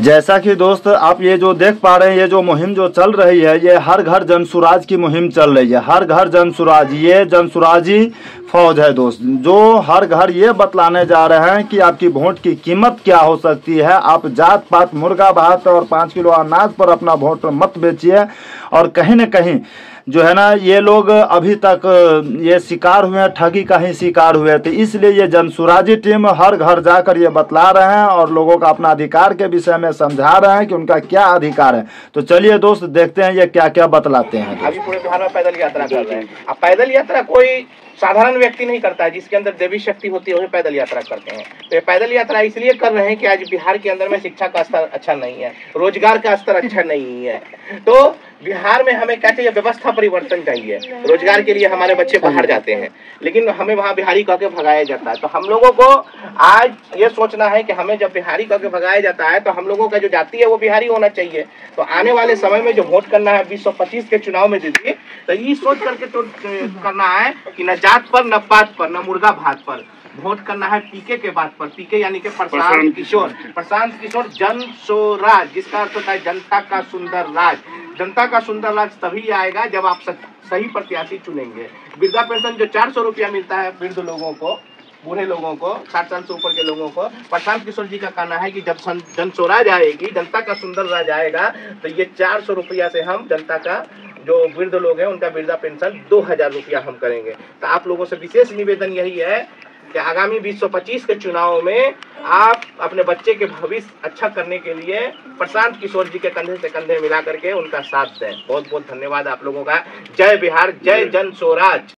जैसा कि दोस्त, आप ये जो देख पा रहे हैं, ये जो मुहिम जो चल रही है, ये हर घर जन सुराज की मुहिम चल रही है। हर घर जन सुराज, ये जन सुराजी फौज है दोस्त। जो हर घर ये बतलाने जा रहे हैं कि आपकी वोट की कीमत क्या हो सकती है, आप जात पात मुर्गा भात और पाँच किलो अनाज पर अपना वोट मत बेचिए। और कहीं न कहीं जो है ना, ये लोग अभी तक, ये शिकार हुए हैं ठगी का ही शिकार हुए थे। इसलिए ये जनसुराजी टीम हर घर जाकर ये बतला रहे हैं और लोगों का अपना अधिकार के विषय में समझा रहे हैं कि उनका क्या अधिकार है। तो चलिए दोस्त, देखते हैं ये क्या क्या बतलाते हैं। अभी पूरे बिहार में पैदल यात्रा कर रहे हैं। पैदल यात्रा कोई साधारण व्यक्ति नहीं करता है, जिसके अंदर देवी शक्ति होती है, वही पैदल यात्रा करते हैं। तो ये पैदल यात्रा इसलिए कर रहे हैं कि आज बिहार के अंदर में शिक्षा का स्तर अच्छा नहीं है, रोज़गार का स्तर अच्छा नहीं है। तो बिहार में हमें क्या चाहिए? व्यवस्था परिवर्तन चाहिए। रोज़गार के लिए हमारे बच्चे बाहर जाते हैं, लेकिन हमें वहाँ बिहारी कह के भगाया जाता है। तो हम लोगों को आज ये सोचना है कि हमें जब बिहारी कह के भगाया जाता है तो हम लोगों का जो जाति है, वो बिहारी होना चाहिए। तो आने वाले समय में जो वोट करना है, बीस के चुनाव में दीजिए तो ये सोच करके तो करना है कि न जात पर न पात पर न मुर्गा भात पर। वोट करना है पीके के बात पर। पीके यानी कि प्रशांत किशोर। प्रशांत किशोर जन स्वराज जिसका अर्थ होता है जनता का सुंदर राज। जनता का सुंदर राज तभी आएगा जब आप सही प्रत्याशी चुनेंगे। वृद्धा पेंशन जो चार सौ रुपया मिलता है वृद्ध लोगों को बूढ़े लोगों को साठ साल से ऊपर के लोगों को प्रशांत किशोर जी का कहना है कि जब जन स्वराज आएगी जनता का सुंदर राज आएगा तो ये चार सौ रुपया से हम जनता का जो वृद्ध लोग हैं, उनका वृद्धा पेंशन दो हज़ार रुपया हम करेंगे। तो आप लोगों से विशेष निवेदन यही है कि आगामी 2025 के चुनाव में आप अपने बच्चे के भविष्य अच्छा करने के लिए प्रशांत किशोर जी के कंधे से कंधे मिला करके उनका साथ दें। बहुत बहुत धन्यवाद आप लोगों का। जय बिहार, जय जन स्वराज।